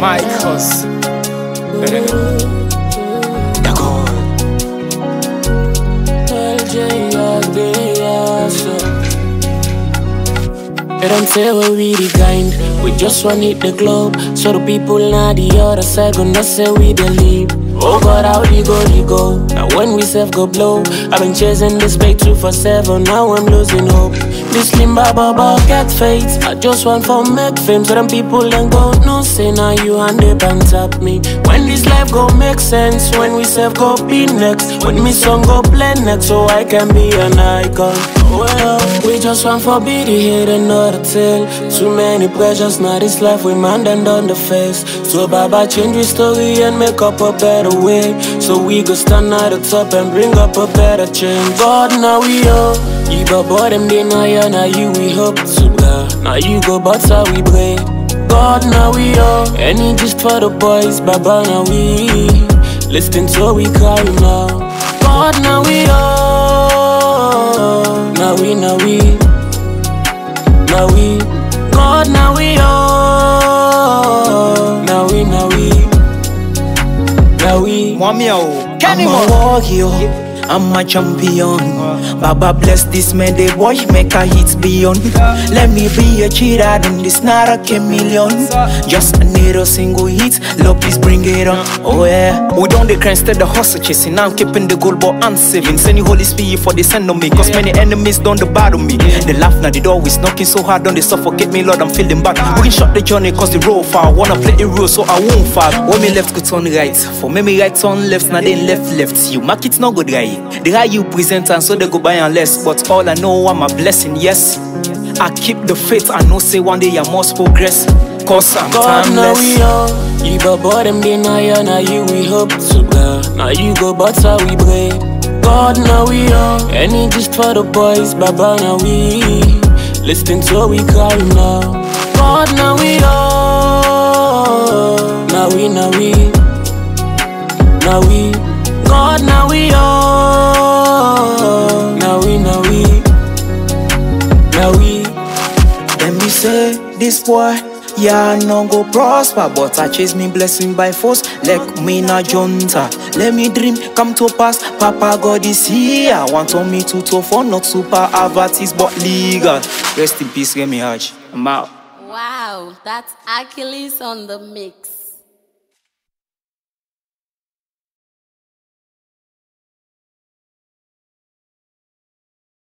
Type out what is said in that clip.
Icos. They don't say we really kind. We just want hit the globe. So the people on the other side gonna say we the. Oh God, how we go, go. Now when we self go blow, I've been chasing this bait two for seven. Now I'm losing hope. This limba baba get fate. I just want for make fame. So them people then go no say now you and they band tap me. When this life go make sense. When we self go be next. When me song go play next, so I can be an icon. Well, we just want for be the head and not the tail. Too many pressures, now this life we man and on the face. So Baba change the story and make up a better So we go stand at the top and bring up a better change. God now we all. You go bottom then now you, now you we hope to God. Now you go but how we pray. God now we all. Just for the boys, Baba now we. Listen to we cry now. God now we all. Now we, now we, now we, God, now we Mwami o. Kenny I'm a warrior, I'm a champion. Baba bless this man, the boy make a hit beyond. Let me be a cheater, and this not a chameleon. Just a single hit, love please bring it on. Oh yeah. We don't the grind, steady the hustle chasing. I'm keeping the goal, but I'm saving. Send you Holy Spirit for the send on me. Cause many enemies don't the battle me. They laugh now, the door is knocking so hard, don't they suffocate me, Lord, I'm feeling bad. We can short the journey cause the road far. Wanna play the real, so I won't fall. When me left, go turn right. For me, me right, turn left, now then left, left. You mark it, no good right. The right you present, and so they go by and less. But all I know, I'm a blessing, yes. I keep the faith, I know, say one day I must progress. Cause I'm God, now timeless. we all. You go bottom then now you, now you we hope to God. Now you go but how we pray. God, now we all. Any just for the boys, Baba now we. Listen to we cry now. God, now we all. Now we, now we, now we. God, now we all. This boy, yeah, no go prosper, but I chase me blessing by force, like me na junta. Let me dream come to pass, Papa God is here. Want on me to to for not super avatist but legal. Rest in peace, Remy Hodge. I'm out. Wow, that's Achilles on the mix.